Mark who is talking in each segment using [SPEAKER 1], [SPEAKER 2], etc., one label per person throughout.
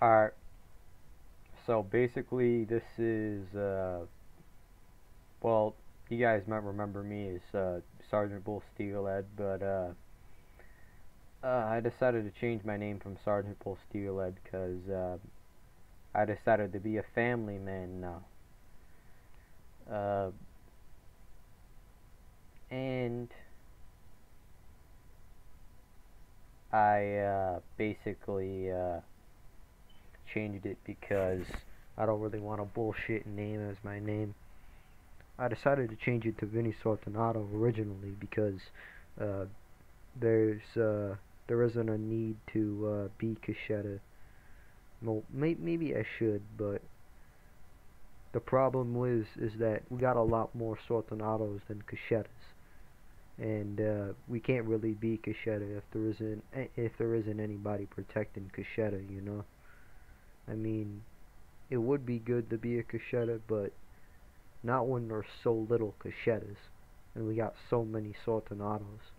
[SPEAKER 1] Alright. So basically this is uh well you guys might remember me as uh, Sergeant Bull Steelhead, but uh, uh, I decided to change my name from Sergeant Bull Steelhead because uh, I decided to be a family man now. Uh, and I uh, basically uh, changed it because I don't really want a bullshit name as my name. I decided to change it to Vinny Sortanato originally because uh, there's uh, there isn't a need to uh, be Cachetta. Well, may maybe I should, but the problem is is that we got a lot more Sortanatos than Cachettas, and uh, we can't really be Cachetta if there isn't if there isn't anybody protecting Cachetta, you know. I mean, it would be good to be a Cachetta, but not when there's so little Cachettas and we got so many Sortanatos.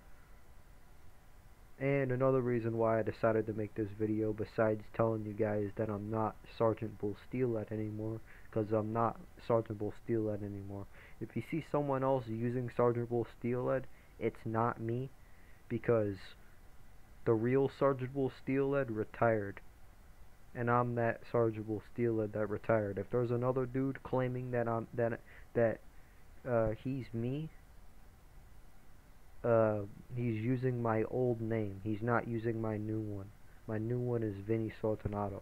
[SPEAKER 1] And another reason why I decided to make this video besides telling you guys that I'm not Sergeant Bull Steelhead anymore because I'm not Sergeant Bull Steelhead anymore. If you see someone else using Sergeant Bull Steelhead, it's not me because the real Sergeant Bull Steelhead retired and I'm that Sergeant Bull Steelhead that retired. If there's another dude claiming that I'm that that uh, he's me, uh, he's using my old name. He's not using my new one. My new one is Vinny Sortanato.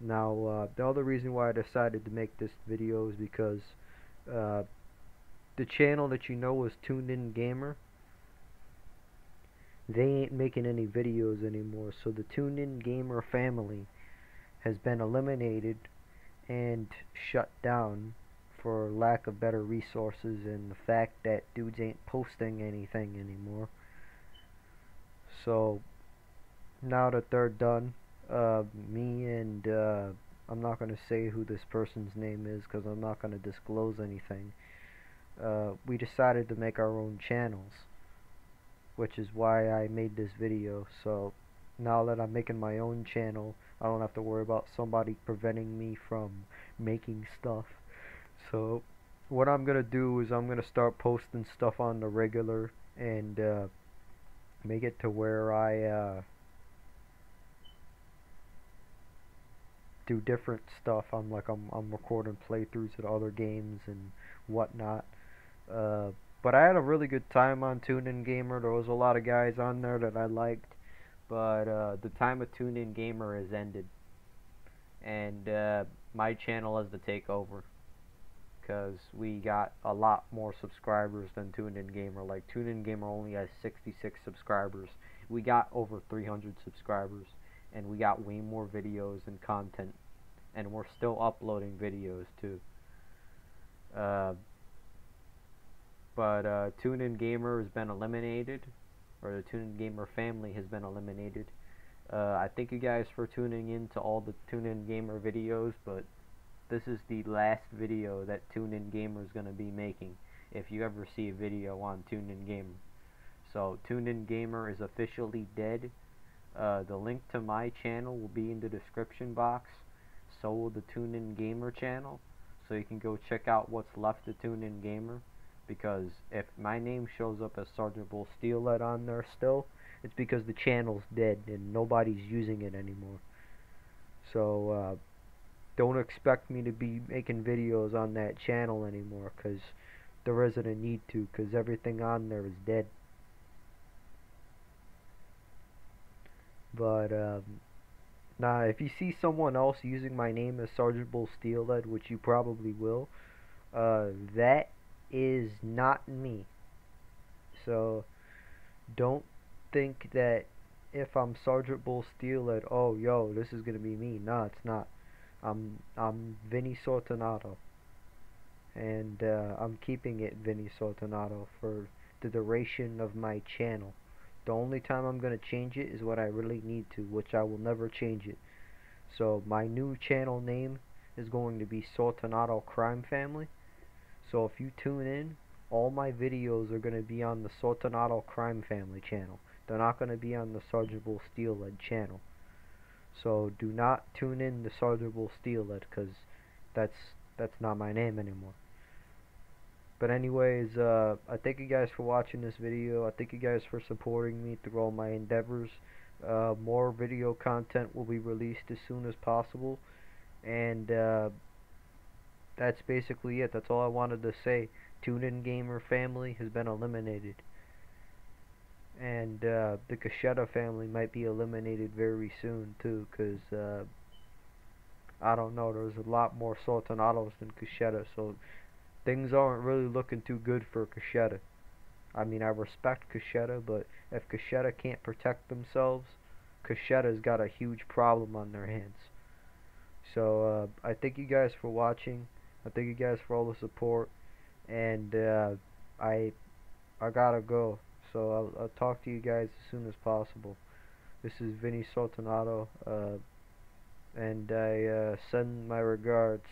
[SPEAKER 1] Now, uh, the other reason why I decided to make this video is because uh, the channel that you know is Tuned In Gamer they ain't making any videos anymore so the tuned in gamer family has been eliminated and shut down for lack of better resources and the fact that dudes ain't posting anything anymore. So now that they're done, uh, me and uh, I'm not going to say who this person's name is because I'm not going to disclose anything. Uh, we decided to make our own channels, which is why I made this video. So now that I'm making my own channel, I don't have to worry about somebody preventing me from making stuff. So what I'm gonna do is I'm gonna start posting stuff on the regular and uh, make it to where I uh, do different stuff. I'm like I'm I'm recording playthroughs of other games and whatnot. Uh, but I had a really good time on TuneIn Gamer. There was a lot of guys on there that I liked but uh, the time of Tune In Gamer has ended, and uh, my channel has to take over because we got a lot more subscribers than Tune In Gamer. Like Tune In Gamer only has 66 subscribers. We got over 300 subscribers, and we got way more videos and content, and we're still uploading videos too. Uh, but uh, Tune In Gamer has been eliminated or the TuneIn Gamer family has been eliminated. Uh, I thank you guys for tuning in to all the TuneIn Gamer videos, but this is the last video that TuneIn Gamer is going to be making if you ever see a video on TuneIn Gamer. So TuneIn Gamer is officially dead. Uh, the link to my channel will be in the description box. So will the TuneIn Gamer channel. So you can go check out what's left of TuneIn Gamer because if my name shows up as Sergeant Bull Steelhead on there still, it's because the channel's dead and nobody's using it anymore. So, uh, don't expect me to be making videos on that channel anymore because there isn't a need to because everything on there is dead. But, um, now, if you see someone else using my name as Sergeant Bull Steelhead, which you probably will, uh, that is not me. So don't think that if I'm Sergeant Bull Steelhead, oh yo, this is gonna be me. No, it's not. I'm I'm Vinny Sortanato. And uh, I'm keeping it Vinny Sortanato for the duration of my channel. The only time I'm gonna change it is when I really need to, which I will never change it. So my new channel name is going to be Sortanato Crime Family. So if you tune in, all my videos are going to be on the Sortanato Crime Family channel. They're not going to be on the Sergeant Bull Steelhead channel. So do not tune in to Sergeant Steelhead because that's that's not my name anymore. But anyways, uh, I thank you guys for watching this video. I thank you guys for supporting me through all my endeavors. Uh, more video content will be released as soon as possible. And uh, that's basically it. That's all I wanted to say. Tune In Gamer family has been eliminated. And uh, the Kasheta family might be eliminated very soon too, because uh, I don't know. There's a lot more Sortanatos than Kasheta, so things aren't really looking too good for Kasheta. I mean, I respect Kasheta, but if Kasheta can't protect themselves, Kasheta's got a huge problem on their hands. So uh, I thank you guys for watching. I thank you guys for all the support, and uh, I I gotta go. So I'll, I'll talk to you guys as soon as possible. This is Vinny Sortanato, uh, and I uh, send my regards